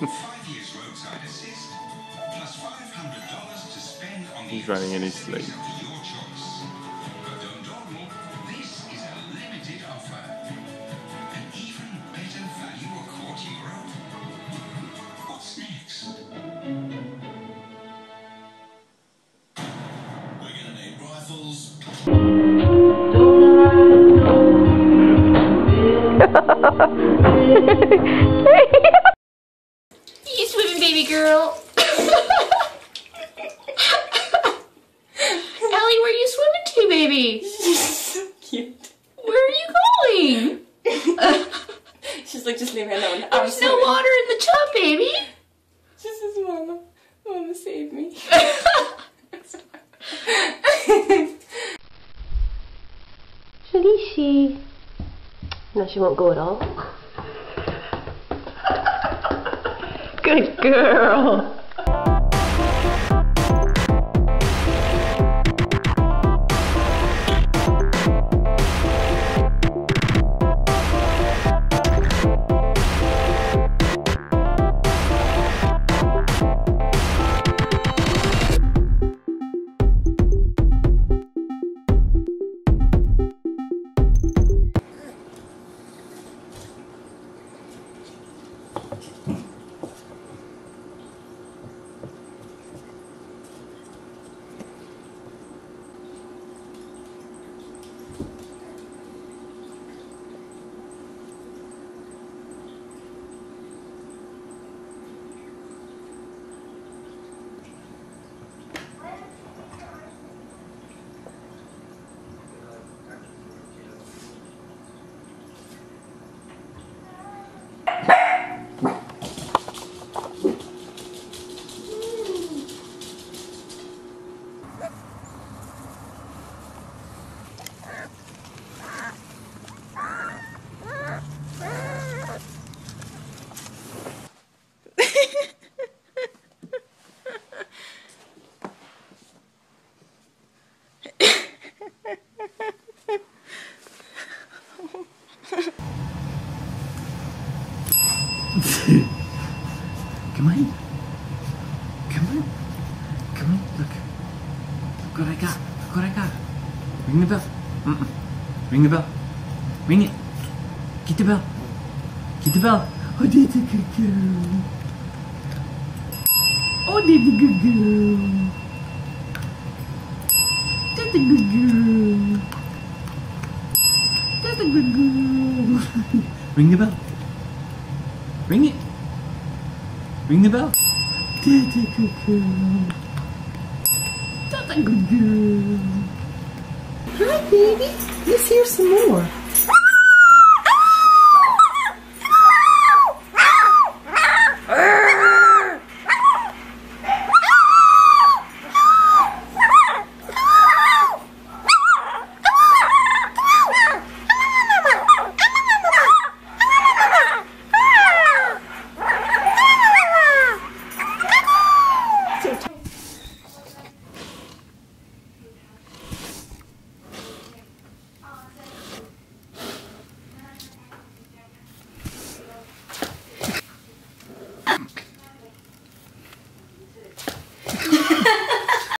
He's running in his sleep. of girl. Ellie, where are you swimming to, baby? so cute. Where are you going? She's like, just leave me alone. I'm There's no water in the tub, baby. She says, Mama, Mama, save me. Shalishi. No, she won't go at all. Good girl. Come on. Come on. Come on. Look. Look what I got. Look what I got. Ring the bell. Mm-mm. Ring the bell. Ring it. Get the bell. Get the bell. Oh, that's a good girl. Oh, that's a good girl. That's a good girl. That's a good girl. Ring the bell. Ring it. Ring the bell. That's a good girl. That's a good girl. Hi, baby. Let's hear some more.